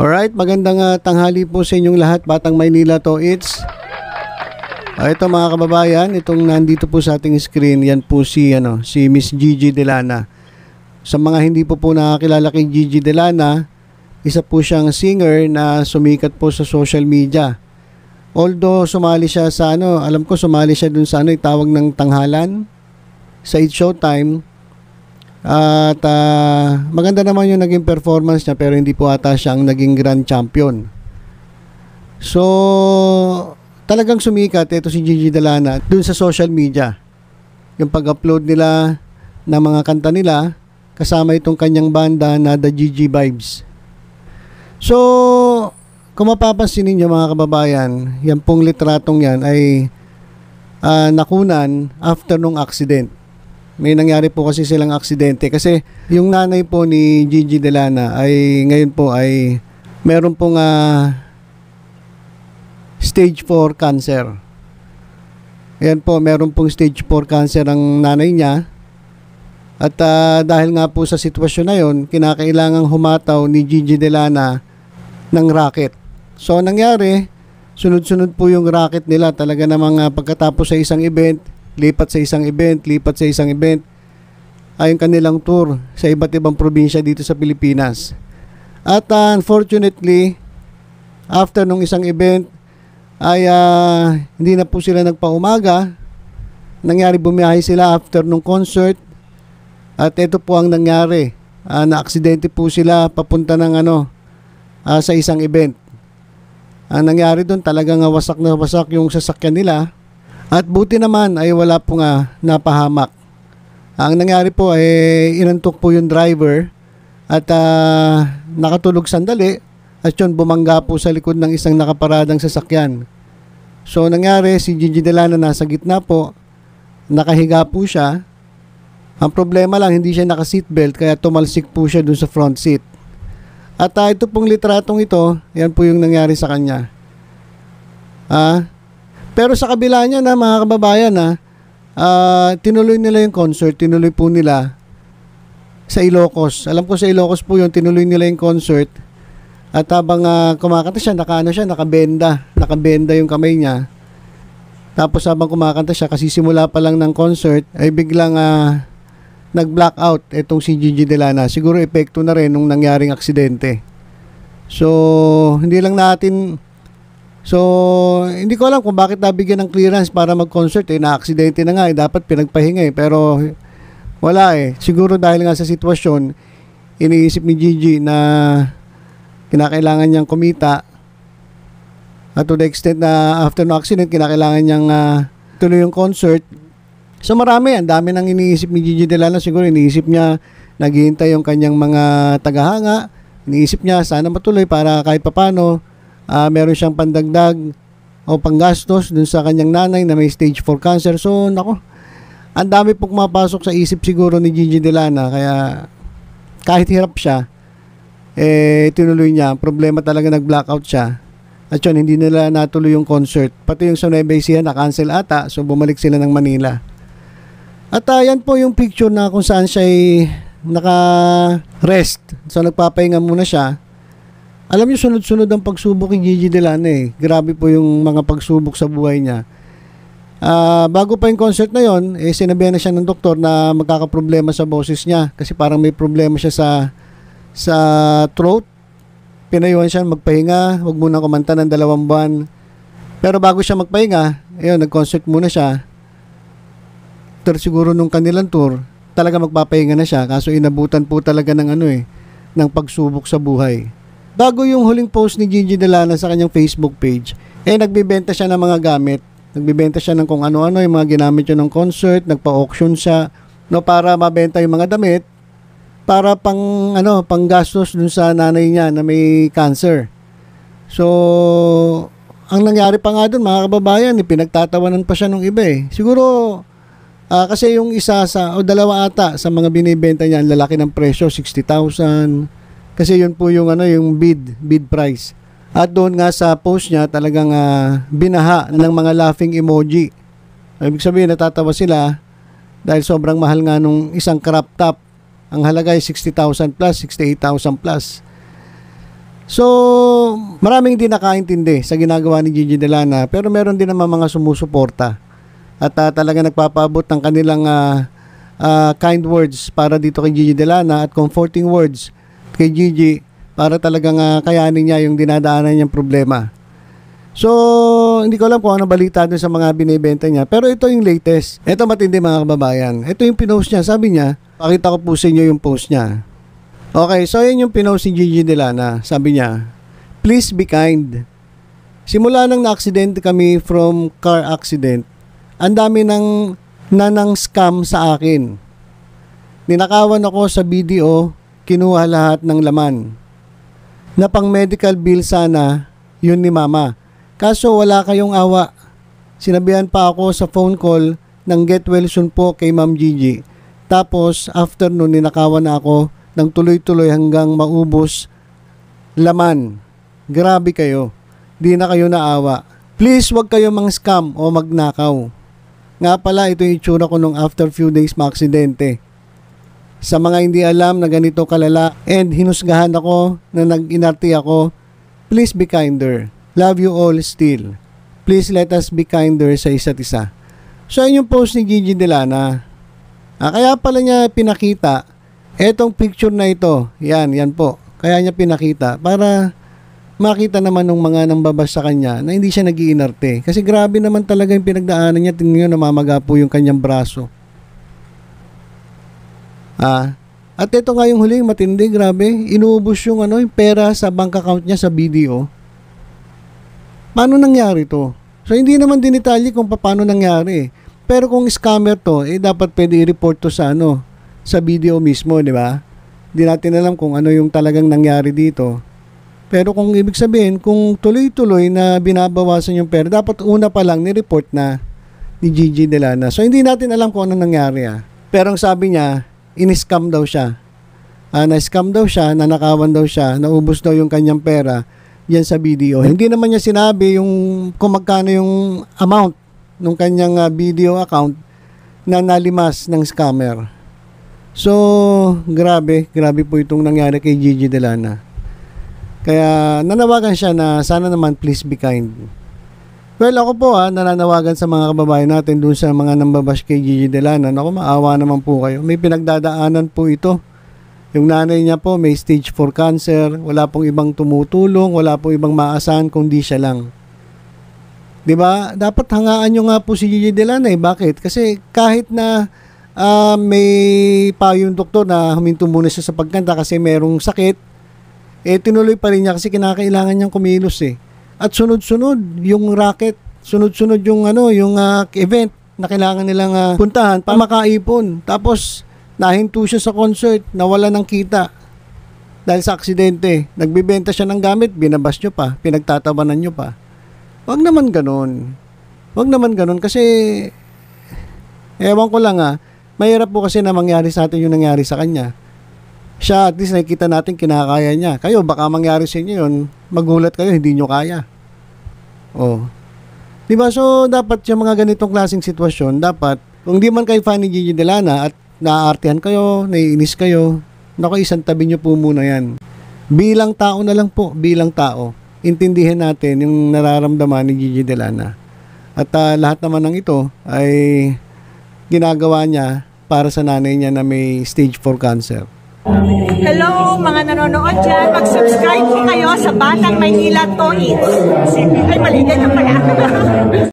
Alright, magandang ah, tanghali po sa inyong lahat, Batang Maynila to. It's Ah, ito mga kababayan, itong nandito po sa ating screen, yan po si ano, si Miss Gigi Delana. Sa mga hindi po po nakakilala kay Gigi Delana, isa po siyang singer na sumikat po sa social media. Although sumali siya sa ano, alam ko sumali siya dun sa ano, itawag ng tanghalan sa It's Showtime. At ah, maganda naman yung naging performance niya pero hindi po ata siya ang naging grand champion. So, talagang sumikat ito si Gigi Dalana dun sa social media. Yung pag-upload nila ng mga kanta nila kasama itong kanyang banda na The Gigi Vibes. So, kung mapapansin ninyo mga kababayan, yan pong litratong yan ay ah, nakunan after nung accident. May nangyari po kasi silang aksidente kasi yung nanay po ni Gigi Delana ay ngayon po ay meron pong ah, stage 4 cancer. Ayan po, meron pong stage 4 cancer ang nanay niya. At ah, dahil nga po sa sitwasyon na yon, kinakailangang humataw ni Gigi Delana ng racket. So, ang nangyari, sunod-sunod po yung racket nila. Talaga namang ah, pagkatapos sa isang event, lipat sa isang event, lipat sa isang event, ay yung kanilang tour sa iba't ibang probinsya dito sa Pilipinas. At ah, unfortunately, after nung isang event, ay ah, hindi na po sila nagpaumaga. Nangyari bumiyahe sila after nung concert. At ito po ang nangyari. Ah, na-aksidente po sila papunta ng ano, ah, sa isang event. Ang nangyari doon talagang wasak na wasak yung sasakyan nila. At buti naman ay wala po nga napahamak. Ang nangyari po ay inantok po yung driver at ah, nakatulog sandali at yun bumangga po sa likod ng isang nakaparadang sasakyan. So nangyari si Gigi Delana nasa gitna po, nakahiga po siya. Ang problema lang hindi siya naka-seatbelt kaya tumalsik po siya dun sa front seat. At ah, ito pong litratong ito, yan po yung nangyari sa kanya. Ah, pero sa kabila niya na mga kababayan na tinuloy nila yung concert, tinuloy po nila sa Ilocos. Alam ko sa Ilocos po yung tinuloy nila yung concert. At habang ah, kumakanta siya, nakaano siya, nakabenda. Nakabenda yung kamay niya. Tapos habang kumakanta siya, kasi simula pa lang ng concert, ay biglang ah, nag-blackout itong si Gigi Delana. Siguro epekto na rin nung nangyaring aksidente. So, hindi lang natin So, hindi ko alam kung bakit nabigyan ng clearance para mag-concert eh. Na-aksidente na nga eh. Dapat pinagpahinga eh. Pero wala eh. Siguro dahil nga sa sitwasyon, iniisip ni Gigi na kinakailangan niyang kumita at to the extent na after no accident, kinakailangan niyang ah, tuloy yung concert. So marami, ang dami nang iniisip ni Gigi Delana. Siguro iniisip niya, naghihintay yung kanyang mga tagahanga. Iniisip niya, sana matuloy para kahit papano, ah meron siyang pandagdag o panggastos dun sa kanyang nanay na may stage 4 cancer. So, nako, ang dami pong mapasok sa isip siguro ni Gigi Delana. Kaya, kahit hirap siya, eh, tinuloy niya. Problema talaga nag-blackout siya. At yun, hindi nila natuloy yung concert. Pati yung sa Nueva Ecija, na-cancel ata. So, bumalik sila ng Manila. At uh, yan po yung picture na kung saan siya ay naka-rest. So, nagpapahinga muna siya. Alam niyo, sunod-sunod ang pagsubok ni Gigi Delana eh. Grabe po yung mga pagsubok sa buhay niya. Ah, bago pa yung concert na yon, eh, sinabihan na siya ng doktor na magkakaproblema sa boses niya. Kasi parang may problema siya sa sa throat. Pinayuhan siya magpahinga, wag muna kumanta ng dalawang buwan. Pero bago siya magpahinga, ayun, nag-concert muna siya. After siguro nung kanilang tour, talaga magpapahinga na siya. Kaso inabutan po talaga ng ano eh, ng pagsubok sa buhay. Bago yung huling post ni Gigi Delana sa kanyang Facebook page, eh nagbibenta siya ng mga gamit. Nagbibenta siya ng kung ano-ano, yung mga ginamit niya ng concert, nagpa-auction siya, no, para mabenta yung mga damit, para pang, ano, pang gastos dun sa nanay niya na may cancer. So, ang nangyari pa nga dun, mga kababayan, eh, pinagtatawanan pa siya ng iba eh. Siguro, ah, kasi yung isa sa, o dalawa ata, sa mga binibenta niya, ang lalaki ng presyo, 60,000. Kasi yun po yung, ano, yung bid, bid price. At doon nga sa post niya, talagang ah, binaha ng mga laughing emoji. Ibig sabihin, natatawa sila dahil sobrang mahal nga nung isang crop top. Ang halaga ay 60,000 plus, 68,000 plus. So, maraming hindi nakaintindi sa ginagawa ni Gigi Delana pero meron din naman mga sumusuporta at uh, talaga nagpapaabot ng kanilang uh, uh, kind words para dito kay Gigi Delana at comforting words kay Gigi para talagang uh, kayanin niya yung dinadaanan niyang problema. So, hindi ko alam kung ano balita dun sa mga binibenta niya. Pero ito yung latest. Ito matindi mga kababayan. Ito yung pinost niya. Sabi niya, pakita ko po sa inyo yung post niya. Okay, so yun yung pinost si Gigi Delana. Sabi niya, Please be kind. Simula nang na-accident kami from car accident, ang dami ng nanang scam sa akin. Ninakawan ako sa BDO, kinuha lahat ng laman. Na pang medical bill sana, yun ni mama. Kaso wala kayong awa. Sinabihan pa ako sa phone call ng get well soon po kay Ma'am Gigi. Tapos after nun ninakawan na ako ng tuloy-tuloy hanggang maubos laman. Grabe kayo. Di na kayo naawa. Please wag kayo mang scam o magnakaw. Nga pala ito yung itsura ko nung after few days maaksidente. Sa mga hindi alam na ganito kalala and hinusgahan ako na nag-inarti ako, please be kinder. Love you all still. Please let us be kinder sa isa't isa. So, yun yung post ni Gigi Delana. Ah, kaya pala niya pinakita, etong picture na ito, yan, yan po. Kaya niya pinakita para makita naman ng mga nambabas sa kanya na hindi siya nagiinarte. Kasi grabe naman talaga yung pinagdaanan niya. Tingnan nyo, namamaga po yung kanyang braso. Ah, at ito nga yung huling matindi, grabe. Inuubos yung, ano, yung pera sa bank account niya sa BDO. Paano nangyari to? So hindi naman din detalye kung paano nangyari. Pero kung scammer to, eh dapat pwede i-report to sa ano, sa video mismo, di ba? Hindi natin alam kung ano yung talagang nangyari dito. Pero kung ibig sabihin, kung tuloy-tuloy na binabawasan yung pera, dapat una pa lang ni-report na ni Gigi Delana. So hindi natin alam kung ano nangyari ah. Pero ang sabi niya, in-scam daw siya. Ah, na-scam daw siya, nanakawan daw siya, naubos daw yung kanyang pera yan sa video. Hindi naman niya sinabi yung kung magkano yung amount ng kanyang uh, video account na nalimas ng scammer. So, grabe, grabe po itong nangyari kay Gigi Delana. Kaya nanawagan siya na sana naman please be kind. Well, ako po ha, ah, nananawagan sa mga kababayan natin dun sa mga nambabash kay Gigi Delana. Naku, maawa naman po kayo. May pinagdadaanan po ito yung nanay niya po may stage 4 cancer, wala pong ibang tumutulong, wala pong ibang maasahan kundi siya lang. 'Di ba? Dapat hangaan niyo nga po si Gigi Delanay. Bakit? Kasi kahit na uh, may pa yung doktor na huminto muna siya sa pagkanta kasi merong sakit, eh tinuloy pa rin niya kasi kinakailangan niyang kumilos eh. At sunod-sunod yung racket, sunod-sunod yung ano, yung uh, event na kailangan nilang uh, puntahan para makaipon. Tapos nahinto siya sa concert, nawala ng kita dahil sa aksidente. Nagbibenta siya ng gamit, binabas nyo pa, pinagtatabanan nyo pa. Huwag naman ganun. Huwag naman ganun kasi ewan ko lang ah, mahirap po kasi na mangyari sa atin yung nangyari sa kanya. Siya at least nakikita natin kinakaya niya. Kayo baka mangyari sa inyo yun, magulat kayo, hindi nyo kaya. Oh. Diba? So, dapat yung mga ganitong klaseng sitwasyon, dapat, kung di man kay Fanny Gigi Delana at naaartihan kayo, naiinis kayo, naku isang tabi nyo po muna yan. Bilang tao na lang po, bilang tao, intindihin natin yung nararamdaman ni Gigi Delana. At uh, lahat naman ng ito ay ginagawa niya para sa nanay niya na may stage 4 cancer. Hello mga nanonood dyan, mag-subscribe po kayo sa Batang Maynila Toys. Ay mali, ganyan pala.